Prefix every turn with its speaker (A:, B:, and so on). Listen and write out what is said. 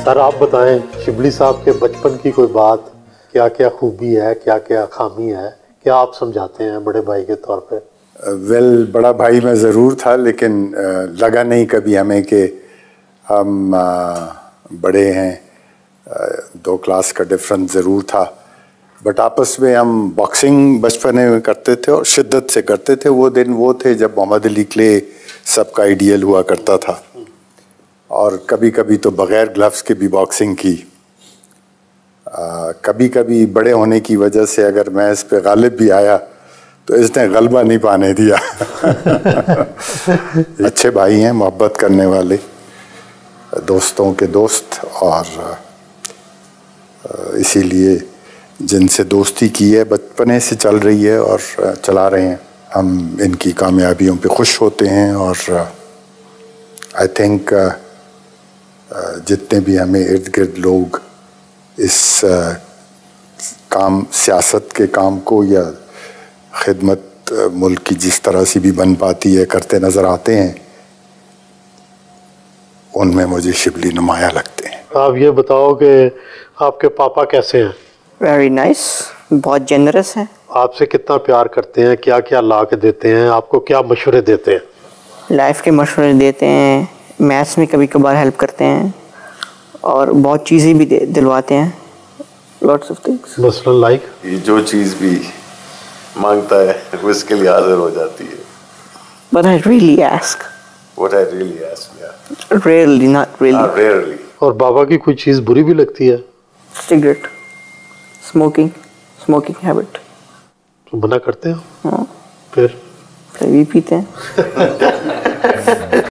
A: Sir आप बताएँ शिबली साहब के बचपन की कोई बात क्या क्या खूबी है क्या क्या खामी है? क्या आप समझाते हैं बड़े भाई के तौर पे?
B: वेल well, बड़ा भाई मैं ज़रूर था लेकिन लगा नहीं कभी हमें कि हम बड़े हैं। दो क्लास का डिफरेंस ज़रूर था। बट आपस में हम बॉक्सिंग बचपन में करते थे और शिद्दत से करते थे। वो दिन वो थे जब मोहम्मद अली क्ले सबका आइडियल हुआ करता था। और कभी कभी तो बग़ैर ग्लव्स के भी बॉक्सिंग की। आ, कभी कभी बड़े होने की वजह से अगर मैं इस पे गालिब भी आया तो इसने गलबा नहीं पाने दिया। अच्छे भाई हैं मोहब्बत करने वाले दोस्तों के दोस्त और इसीलिए जिनसे दोस्ती की है बचपने से चल रही है और चला रहे हैं। हम इनकी कामयाबियों पे खुश होते हैं और आई थिंक जितने भी हमें इर्द गिर्द लोग इस काम सियासत के काम को या खिदमत मुल्क की जिस तरह से भी बन पाती है करते नज़र आते हैं उनमें मुझे शिबली नुमाया लगते हैं।
A: आप ये बताओ कि आपके पापा कैसे हैं?
C: Very nice nice. बहुत जेनरस हैं।
A: आपसे कितना प्यार करते हैं? क्या क्या ला के देते हैं? आपको क्या मशवरे देते हैं?
C: लाइफ के मशवरे देते हैं। मैथ्स में कभी कभार हेल्प करते हैं। और बहुत चीज़ें भी दिलवाते हैं। लॉट्स ऑफ़ थिंग्स
A: बस लाइक
D: ये जो चीज़ भी माँगता है वो इसके लिए हाजिर हो जाती है।
C: But I really
D: ask what I really ask
C: यार रेयरली नॉट
D: रियली रेयरली
A: और बाबा की कोई चीज़ बुरी भी लगती है?
C: सिगरेट स्मोकिंग स्मोकिंग हैबिट
A: तो बना करते हो?
C: हाँ।
A: फिर?
C: फिर भी पीते हैं।